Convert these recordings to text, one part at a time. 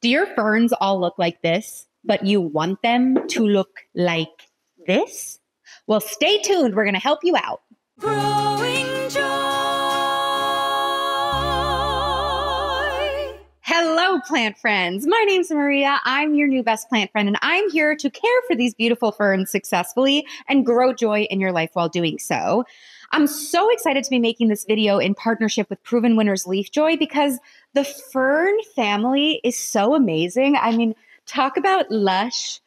Do your ferns all look like this, but you want them to look like this? Well, stay tuned. We're going to help you out. Growing Plant friends. My name's Maria. I'm your new best plant friend, and I'm here to care for these beautiful ferns successfully and grow joy in your life while doing so. I'm so excited to be making this video in partnership with Proven Winners Leaf Joy because the fern family is so amazing. I mean, talk about lush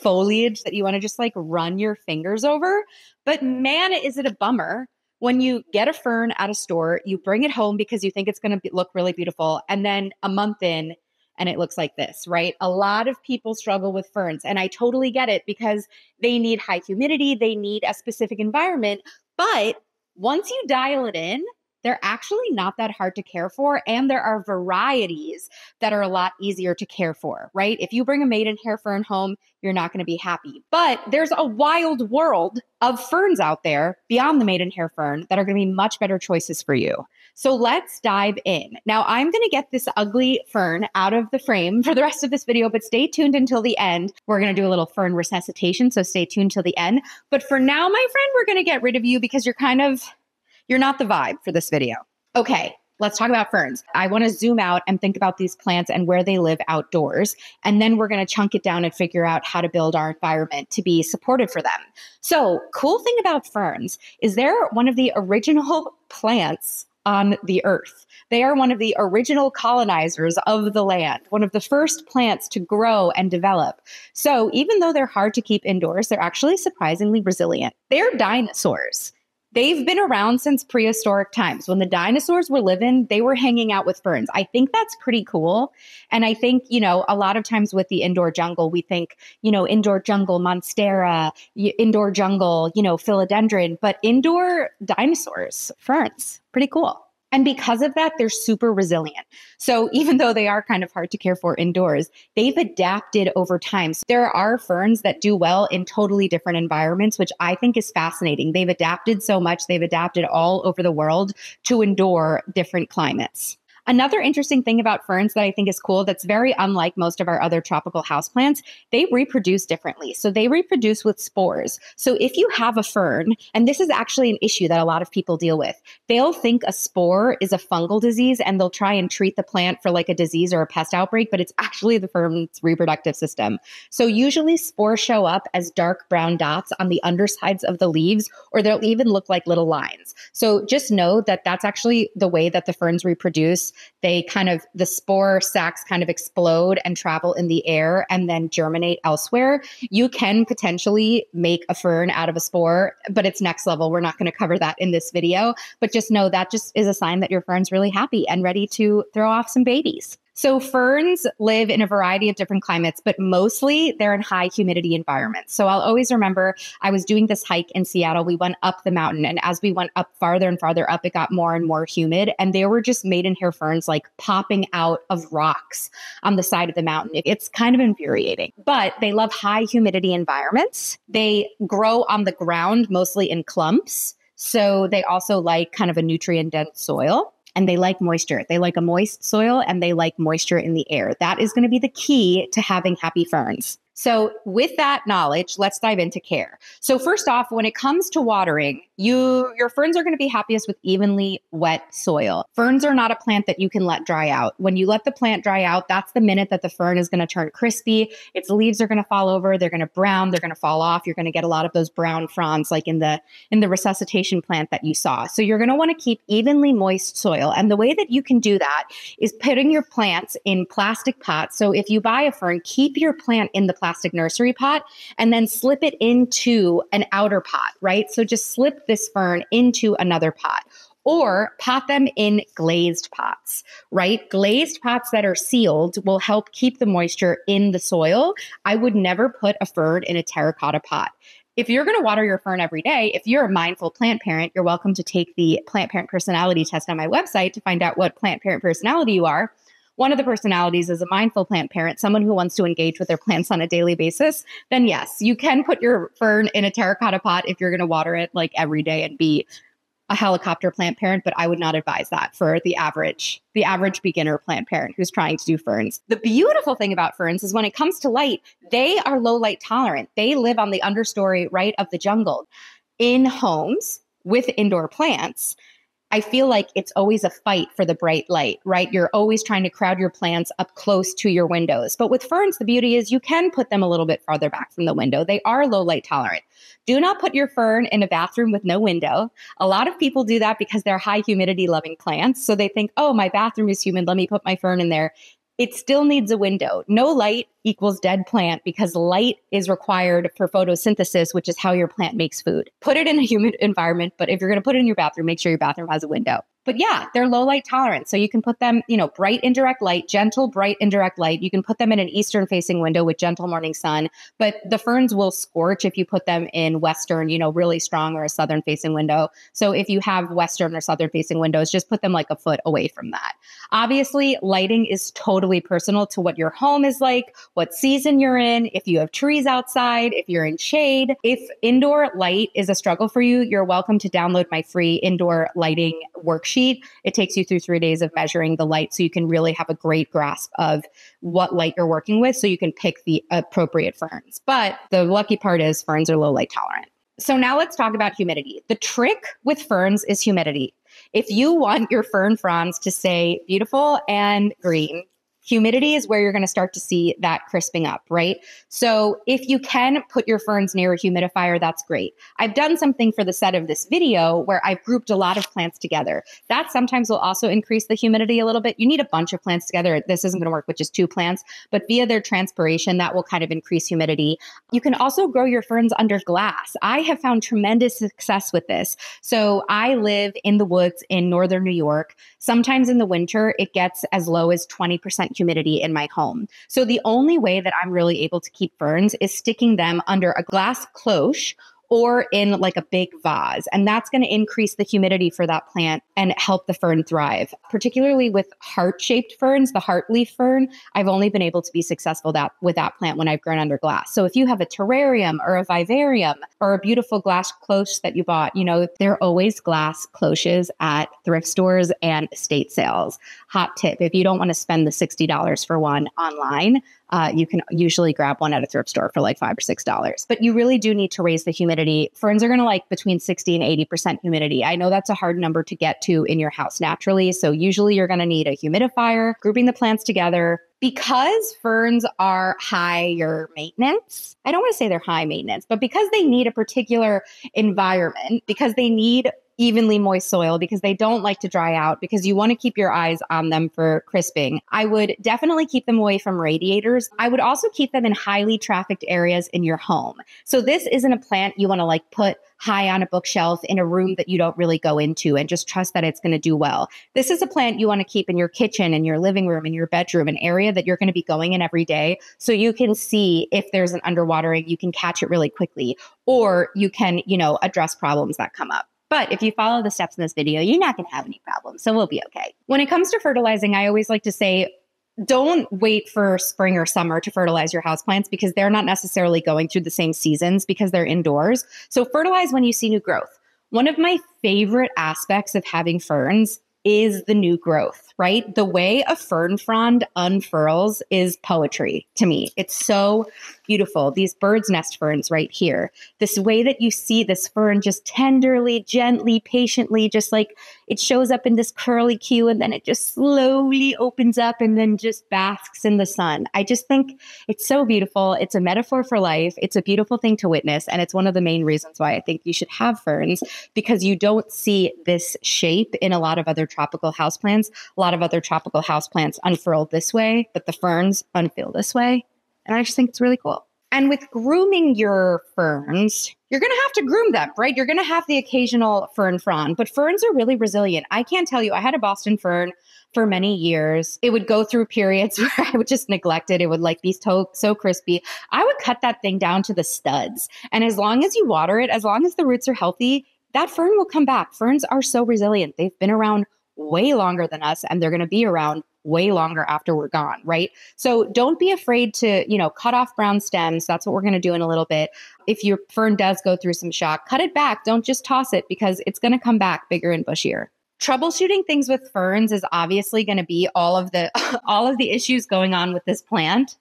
foliage that you want to just like run your fingers over. But man, is it a bummer when you get a fern at a store, you bring it home because you think it's going to look really beautiful. And then a month in, and it looks like this, right? A lot of people struggle with ferns, and I totally get it because they need high humidity, they need a specific environment. But once you dial it in, they're actually not that hard to care for. And there are varieties that are a lot easier to care for, right? If you bring a maidenhair fern home, you're not going to be happy. But there's a wild world of ferns out there beyond the maidenhair fern that are going to be much better choices for you. So let's dive in. Now, I'm going to get this ugly fern out of the frame for the rest of this video, but stay tuned until the end. We're going to do a little fern resuscitation, so stay tuned till the end. But for now, my friend, we're going to get rid of you because you're kind of you're not the vibe for this video. Okay, let's talk about ferns. I want to zoom out and think about these plants and where they live outdoors. And then we're going to chunk it down and figure out how to build our environment to be supportive for them. So, cool thing about ferns is they're one of the original plants on the earth. They are one of the original colonizers of the land, one of the first plants to grow and develop. So, even though they're hard to keep indoors, they're actually surprisingly resilient. They're dinosaurs. They've been around since prehistoric times. When the dinosaurs were living, they were hanging out with ferns. I think that's pretty cool. And I think, you know, a lot of times with the indoor jungle, we think, you know, indoor jungle, monstera, indoor jungle, you know, philodendron, but indoor dinosaurs, ferns, pretty cool. And because of that, they're super resilient. So even though they are kind of hard to care for indoors, they've adapted over time. So there are ferns that do well in totally different environments, which I think is fascinating. They've adapted so much, they've adapted all over the world to endure different climates. Another interesting thing about ferns that I think is cool that's very unlike most of our other tropical houseplants, they reproduce differently. So they reproduce with spores. So if you have a fern, and this is actually an issue that a lot of people deal with, they'll think a spore is a fungal disease and they'll try and treat the plant for like a disease or a pest outbreak, but it's actually the fern's reproductive system. So usually spores show up as dark brown dots on the undersides of the leaves, or they'll even look like little lines. So just know that that's actually the way that the ferns reproduce they kind of the spore sacs kind of explode and travel in the air and then germinate elsewhere. You can potentially make a fern out of a spore but it's next level. We're not going to cover that in this video but just know that just is a sign that your fern's really happy and ready to throw off some babies so ferns live in a variety of different climates, but mostly they're in high humidity environments. So I'll always remember I was doing this hike in Seattle. We went up the mountain, and as we went up farther and farther up, it got more and more humid. And there were just maidenhair ferns like popping out of rocks on the side of the mountain. It's kind of infuriating, but they love high humidity environments. They grow on the ground, mostly in clumps. So they also like kind of a nutrient dense soil and they like moisture. They like a moist soil and they like moisture in the air. That is going to be the key to having happy ferns. So, with that knowledge, let's dive into care. So, first off, when it comes to watering, you your ferns are going to be happiest with evenly wet soil. Ferns are not a plant that you can let dry out. When you let the plant dry out, that's the minute that the fern is going to turn crispy. Its leaves are going to fall over, they're going to brown, they're going to fall off. You're going to get a lot of those brown fronds like in the in the resuscitation plant that you saw. So, you're going to want to keep evenly moist soil. And the way that you can do that is putting your plants in plastic pots. So, if you buy a fern, keep your plant in the plastic plastic nursery pot and then slip it into an outer pot, right? So just slip this fern into another pot or pot them in glazed pots, right? Glazed pots that are sealed will help keep the moisture in the soil. I would never put a fern in a terracotta pot. If you're going to water your fern every day, if you're a mindful plant parent, you're welcome to take the plant parent personality test on my website to find out what plant parent personality you are. One of the personalities is a mindful plant parent, someone who wants to engage with their plants on a daily basis, then yes, you can put your fern in a terracotta pot if you're going to water it like every day and be a helicopter plant parent, but I would not advise that for the average, the average beginner plant parent who's trying to do ferns. The beautiful thing about ferns is when it comes to light, they are low light tolerant. They live on the understory right of the jungle. In homes with indoor plants, I feel like it's always a fight for the bright light, right? You're always trying to crowd your plants up close to your windows. But with ferns, the beauty is you can put them a little bit farther back from the window. They are low light tolerant. Do not put your fern in a bathroom with no window. A lot of people do that because they're high humidity loving plants. So they think, oh, my bathroom is humid. Let me put my fern in there it still needs a window. No light equals dead plant because light is required for photosynthesis, which is how your plant makes food. Put it in a humid environment, but if you're going to put it in your bathroom, make sure your bathroom has a window. But yeah, they're low light tolerant. So you can put them, you know, bright indirect light, gentle bright indirect light. You can put them in an eastern facing window with gentle morning sun, but the ferns will scorch if you put them in western, you know, really strong or a southern facing window. So if you have western or southern facing windows, just put them like a foot away from that. Obviously, lighting is totally personal to what your home is like, what season you're in, if you have trees outside, if you're in shade. If indoor light is a struggle for you, you're welcome to download my free indoor lighting worksheet sheet. It takes you through three days of measuring the light so you can really have a great grasp of what light you're working with so you can pick the appropriate ferns. But the lucky part is ferns are low light tolerant. So now let's talk about humidity. The trick with ferns is humidity. If you want your fern fronds to stay beautiful and green, humidity is where you're going to start to see that crisping up, right? So if you can put your ferns near a humidifier, that's great. I've done something for the set of this video where I've grouped a lot of plants together. That sometimes will also increase the humidity a little bit. You need a bunch of plants together. This isn't going to work with just two plants, but via their transpiration, that will kind of increase humidity. You can also grow your ferns under glass. I have found tremendous success with this. So I live in the woods in northern New York. Sometimes in the winter, it gets as low as 20% humidity in my home. So the only way that I'm really able to keep ferns is sticking them under a glass cloche or in like a big vase. And that's going to increase the humidity for that plant and help the fern thrive. Particularly with heart shaped ferns, the heart leaf fern, I've only been able to be successful that with that plant when I've grown under glass. So if you have a terrarium or a vivarium or a beautiful glass cloche that you bought, you know, there are always glass cloches at thrift stores and estate sales. Hot tip if you don't want to spend the $60 for one online, uh, you can usually grab one at a thrift store for like five or six dollars. But you really do need to raise the humidity. Ferns are going to like between 60 and 80% humidity. I know that's a hard number to get to in your house naturally. So usually you're going to need a humidifier, grouping the plants together. Because ferns are higher maintenance, I don't want to say they're high maintenance, but because they need a particular environment, because they need evenly moist soil because they don't like to dry out because you want to keep your eyes on them for crisping. I would definitely keep them away from radiators. I would also keep them in highly trafficked areas in your home. So this isn't a plant you want to like put high on a bookshelf in a room that you don't really go into and just trust that it's going to do well. This is a plant you want to keep in your kitchen, in your living room, in your bedroom, an area that you're going to be going in every day. So you can see if there's an underwatering, you can catch it really quickly, or you can, you know, address problems that come up. But if you follow the steps in this video, you're not going to have any problems. So we'll be okay. When it comes to fertilizing, I always like to say, don't wait for spring or summer to fertilize your houseplants because they're not necessarily going through the same seasons because they're indoors. So fertilize when you see new growth. One of my favorite aspects of having ferns is the new growth, right? The way a fern frond unfurls is poetry to me. It's so beautiful. These bird's nest ferns right here. This way that you see this fern just tenderly, gently, patiently, just like it shows up in this curly Q and then it just slowly opens up and then just basks in the sun. I just think it's so beautiful. It's a metaphor for life. It's a beautiful thing to witness. And it's one of the main reasons why I think you should have ferns because you don't see this shape in a lot of other tropical houseplants. A lot of other tropical houseplants unfurl this way, but the ferns unfurl this way. And I just think it's really cool. And with grooming your ferns, you're going to have to groom them, right? You're going to have the occasional fern frond, but ferns are really resilient. I can't tell you, I had a Boston fern for many years. It would go through periods where I would just neglect it. It would like be so, so crispy. I would cut that thing down to the studs. And as long as you water it, as long as the roots are healthy, that fern will come back. Ferns are so resilient. They've been around way longer than us and they're going to be around way longer after we're gone, right? So don't be afraid to, you know, cut off brown stems. That's what we're going to do in a little bit. If your fern does go through some shock, cut it back. Don't just toss it because it's going to come back bigger and bushier troubleshooting things with ferns is obviously going to be all of the all of the issues going on with this plant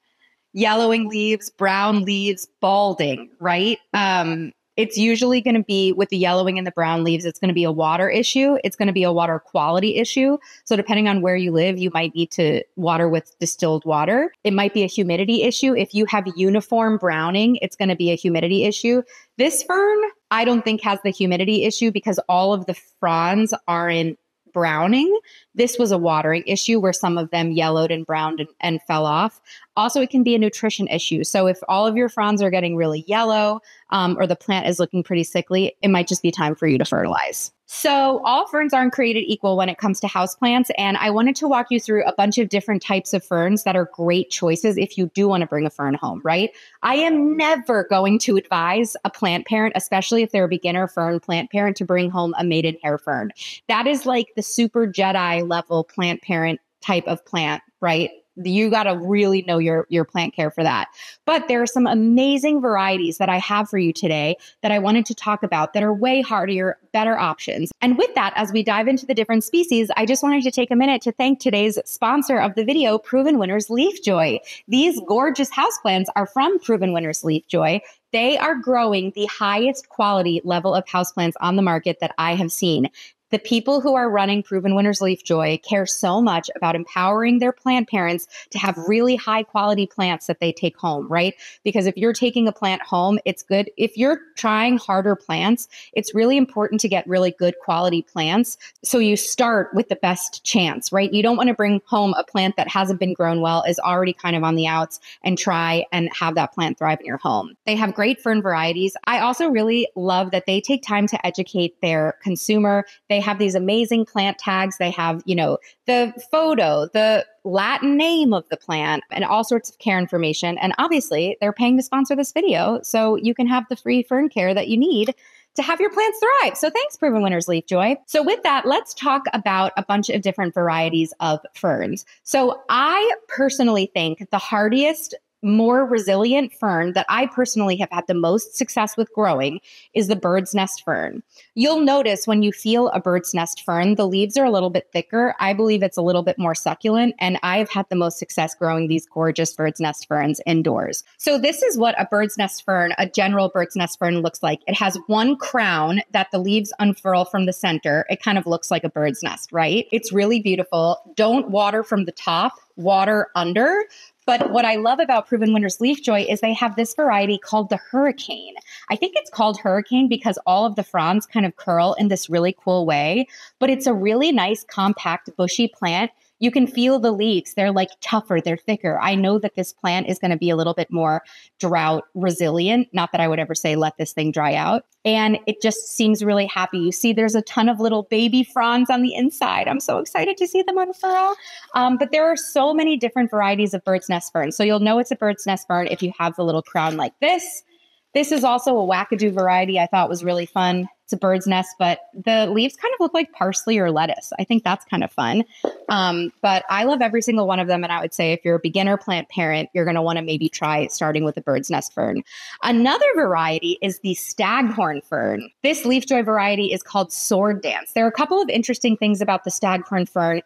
yellowing leaves brown leaves balding right um it's usually going to be with the yellowing and the brown leaves, it's going to be a water issue. It's going to be a water quality issue. So, depending on where you live, you might need to water with distilled water. It might be a humidity issue. If you have uniform browning, it's going to be a humidity issue. This fern, I don't think has the humidity issue because all of the fronds are in browning. This was a watering issue where some of them yellowed and browned and, and, fell off. Also, it can be a nutrition issue. So, if all of your fronds are getting really yellow um, or the plant is looking pretty sickly, it might just be time for you to fertilize. So, all ferns aren't created equal when it comes to houseplants. And I wanted to walk you through a bunch of different types of ferns that are great choices if you do want to bring a fern home, right? I am never going to advise a plant parent, especially if they're a beginner fern plant parent, to bring home a maidenhair fern. That is like the super Jedi level plant parent type of plant, right? You got to really know your your plant care for that. But there are some amazing varieties that I have for you today that I wanted to talk about that are way hardier, better options. And with that, as we dive into the different species, I just wanted to take a minute to thank today's sponsor of the video, Proven Winners Leaf Joy. These gorgeous houseplants are from Proven Winners Leaf Joy. They are growing the highest quality level of houseplants on the market that I have seen. The people who are running Proven Winners Leaf Joy care so much about empowering their plant parents to have really high quality plants that they take home, right? Because if you're taking a plant home, it's good. If you're trying harder plants, it's really important to get really good quality plants. So you start with the best chance, right? You don't want to bring home a plant that hasn't been grown well, is already kind of on the outs, and try and have that plant thrive in your home. They have great fern varieties. I also really love that they take time to educate their consumer. They have these amazing plant tags. They have, you know, the photo, the Latin name of the plant, and all sorts of care information. And obviously, they're paying to sponsor this video. So you can have the free fern care that you need to have your plants thrive. So thanks, Proven Winners Leaf Joy. So with that, let's talk about a bunch of different varieties of ferns. So I personally think the hardiest more resilient fern that I personally have had the most success with growing is the bird's nest fern. You'll notice when you feel a bird's nest fern, the leaves are a little bit thicker. I believe it's a little bit more succulent, and I've had the most success growing these gorgeous bird's nest ferns indoors. So, this is what a bird's nest fern, a general bird's nest fern, looks like. It has one crown that the leaves unfurl from the center. It kind of looks like a bird's nest, right? It's really beautiful. Don't water from the top water under but what I love about Proven Winners Leaf Joy is they have this variety called the Hurricane. I think it's called Hurricane because all of the fronds kind of curl in this really cool way, but it's a really nice, compact, bushy plant you can feel the leaves. They're like tougher, they're thicker. I know that this plant is going to be a little bit more drought resilient. Not that I would ever say let this thing dry out. And it just seems really happy. You see, there's a ton of little baby fronds on the inside. I'm so excited to see them unfurl. Um, but there are so many different varieties of bird's nest fern. So you'll know it's a bird's nest fern if you have the little crown like this. This is also a wackadoo variety I thought was really fun. It's a bird's nest, but the leaves kind of look like parsley or lettuce. I think that's kind of fun. Um, but I love every single one of them. And I would say if you're a beginner plant parent, you're going to want to maybe try starting with a bird's nest fern. Another variety is the staghorn fern. This leaf joy variety is called sword dance. There are a couple of interesting things about the staghorn fern.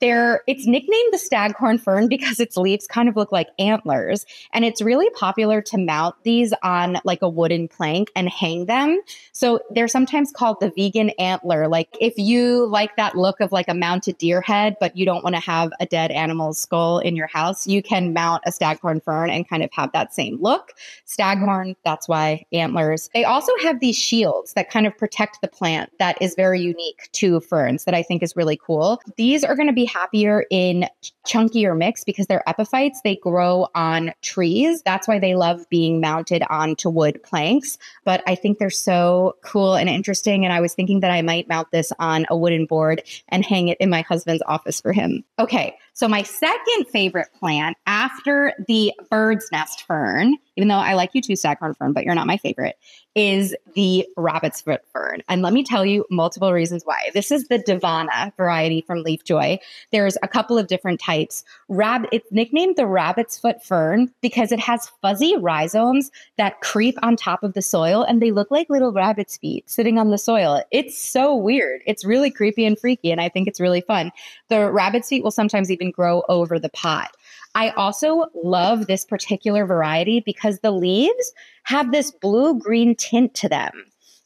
They're, it's nicknamed the staghorn fern because its leaves kind of look like antlers. And it's really popular to mount these on like a wooden plank and hang them. So they're sometimes called the vegan antler. Like if you like that look of like a mounted deer head, but you don't want to have a dead animal's skull in your house, you can mount a staghorn fern and kind of have that same look. Staghorn, that's why antlers. They also have these shields that kind of protect the plant that is very unique to ferns that I think is really cool. These are going to be happier in chunkier mix because they're epiphytes. They grow on trees. That's why they love being mounted onto wood planks. But I think they're so cool and interesting. And I was thinking that I might mount this on a wooden board and hang it in my husband's office for him. Okay, So, my second favorite plant after the bird's nest fern, even though I like you too, staghorn fern, but you're not my favorite, is the rabbit's foot fern. And let me tell you multiple reasons why. This is the Devana variety from Leaf Joy. There's a couple of different types. Rab- it's nicknamed the rabbit's foot fern because it has fuzzy rhizomes that creep on top of the soil and they look like little rabbit's feet sitting on the soil. It's so weird. It's really creepy and freaky, and I think it's really fun. The rabbit's feet will sometimes even grow over the pot. I also love this particular variety because the leaves have this blue green tint to them.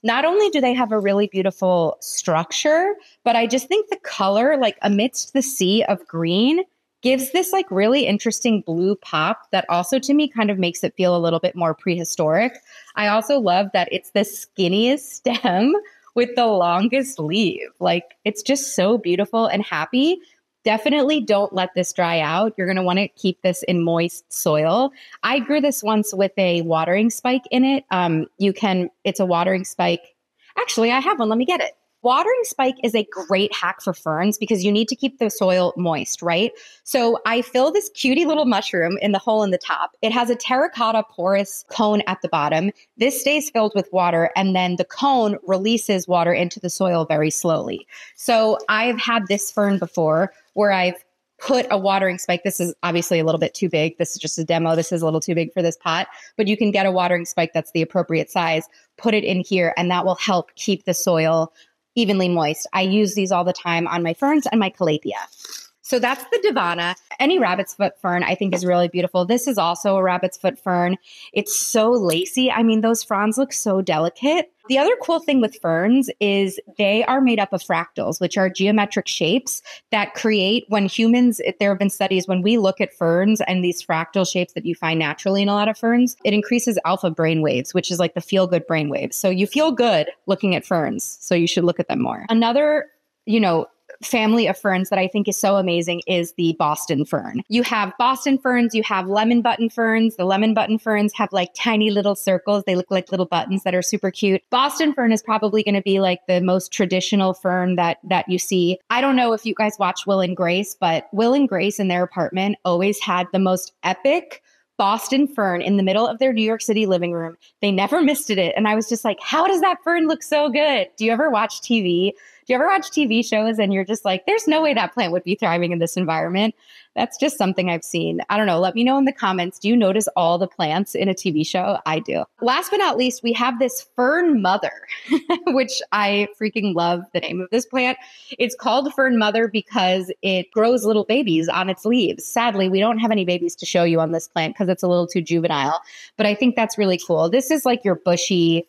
Not only do they have a really beautiful structure, but I just think the color, like amidst the sea of green, gives this like really interesting blue pop that also to me kind of makes it feel a little bit more prehistoric. I also love that it's the skinniest stem with the longest leaf. Like it's just so beautiful and happy definitely don't let this dry out. You're going to want to keep this in moist soil. I grew this once with a watering spike in it. Um, you can, it's a watering spike. Actually, I have one. Let me get it. Watering spike is a great hack for ferns because you need to keep the soil moist, right? So I fill this cutie little mushroom in the hole in the top. It has a terracotta porous cone at the bottom. This stays filled with water and then the cone releases water into the soil very slowly. So I've had this fern before where I've put a watering spike. This is obviously a little bit too big. This is just a demo. This is a little too big for this pot, but you can get a watering spike that's the appropriate size, put it in here, and that will help keep the soil evenly moist. I use these all the time on my ferns and my calathea. So that's the Devana. Any rabbit's foot fern, I think, is really beautiful. This is also a rabbit's foot fern. It's so lacy. I mean, those fronds look so delicate. The other cool thing with ferns is they are made up of fractals, which are geometric shapes that create when humans, there have been studies when we look at ferns and these fractal shapes that you find naturally in a lot of ferns, it increases alpha brain waves, which is like the feel good brain waves. So you feel good looking at ferns. So you should look at them more. Another you know, family of ferns that I think is so amazing is the Boston fern. You have Boston ferns, you have lemon button ferns. The lemon button ferns have like tiny little circles. They look like little buttons that are super cute. Boston fern is probably going to be like the most traditional fern that that you see. I don't know if you guys watch Will and Grace, but Will and Grace in their apartment always had the most epic Boston fern in the middle of their New York City living room. They never misted it. And I was just like, how does that fern look so good? Do you ever watch TV you ever watch TV shows and you're just like, there's no way that plant would be thriving in this environment? That's just something I've seen. I don't know. Let me know in the comments. Do you notice all the plants in a TV show? I do. Last but not least, we have this fern mother, which I freaking love the name of this plant. It's called fern mother because it grows little babies on its leaves. Sadly, we don't have any babies to show you on this plant because it's a little too juvenile, but I think that's really cool. This is like your bushy,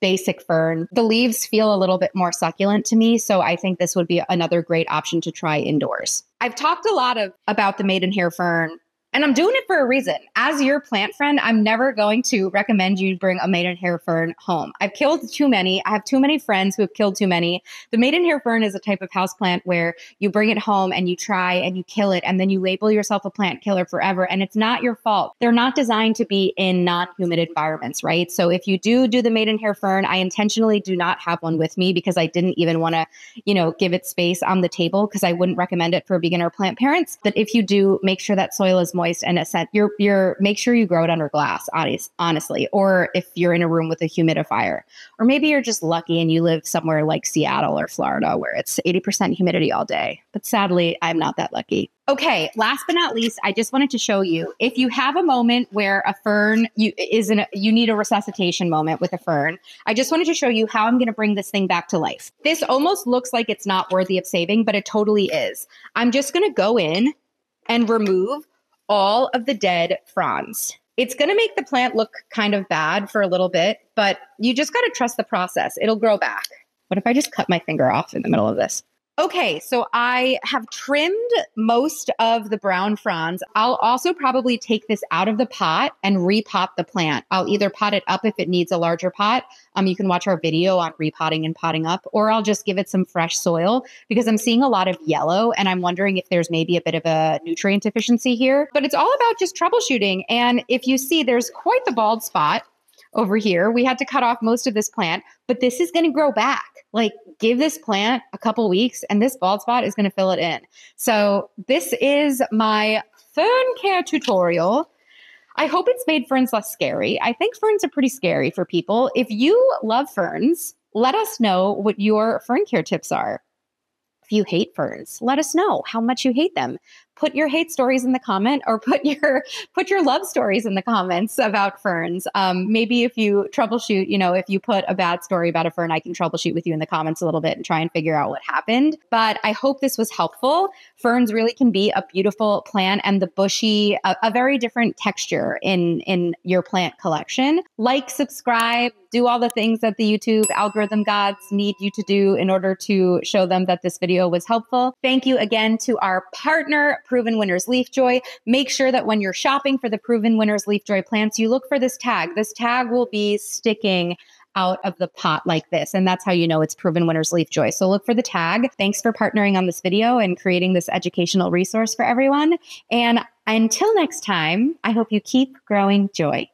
basic fern. The leaves feel a little bit more succulent to me, so I think this would be another great option to try indoors. I've talked a lot of about the maidenhair fern and I'm doing it for a reason. As your plant friend, I'm never going to recommend you bring a maidenhair fern home. I've killed too many. I have too many friends who have killed too many. The maidenhair fern is a type of house plant where you bring it home and you try and you kill it and then you label yourself a plant killer forever and it's not your fault. They're not designed to be in non-humid environments, right? So if you do do the maidenhair fern, I intentionally do not have one with me because I didn't even want to, you know, give it space on the table because I wouldn't recommend it for beginner plant parents. But if you do, make sure that soil is moist and a scent. You're you're make sure you grow it under glass, honestly. Or if you're in a room with a humidifier. Or maybe you're just lucky and you live somewhere like Seattle or Florida where it's 80% humidity all day. But sadly, I'm not that lucky. Okay, last but not least, I just wanted to show you if you have a moment where a fern you is in a, you need a resuscitation moment with a fern. I just wanted to show you how I'm going to bring this thing back to life. This almost looks like it's not worthy of saving, but it totally is. I'm just going to go in and remove all of the dead fronds. It's going to make the plant look kind of bad for a little bit, but you just got to trust the process. It'll grow back. What if I just cut my finger off in the middle of this? Okay, so I have trimmed most of the brown fronds. I'll also probably take this out of the pot and repot the plant. I'll either pot it up if it needs a larger pot. Um, you can watch our video on repotting and potting up, or I'll just give it some fresh soil because I'm seeing a lot of yellow and I'm wondering if there's maybe a bit of a nutrient deficiency here. But it's all about just troubleshooting. And if you see, there's quite the bald spot over here. We had to cut off most of this plant, but this is going to grow back. Like, give this plant a couple weeks and this bald spot is going to fill it in. So, this is my fern care tutorial. I hope it's made ferns less scary. I think ferns are pretty scary for people. If you love ferns, let us know what your fern care tips are. If you hate ferns, let us know how much you hate them put your hate stories in the comment or put your put your love stories in the comments about ferns. Um, maybe if you troubleshoot, you know, if you put a bad story about a fern, I can troubleshoot with you in the comments a little bit and try and figure out what happened. But I hope this was helpful. Ferns really can be a beautiful plant and the bushy, a, a very different texture in in your plant collection. Like, subscribe, do all the things that the YouTube algorithm gods need you to do in order to show them that this video was helpful. Thank you again to our partner, Proven Winners Leaf Joy. Make sure that when you're shopping for the Proven Winners Leaf Joy plants, you look for this tag. This tag will be sticking out of the pot like this. And that's how you know it's Proven Winners Leaf Joy. So look for the tag. Thanks for partnering on this video and creating this educational resource for everyone. And until next time, I hope you keep growing joy.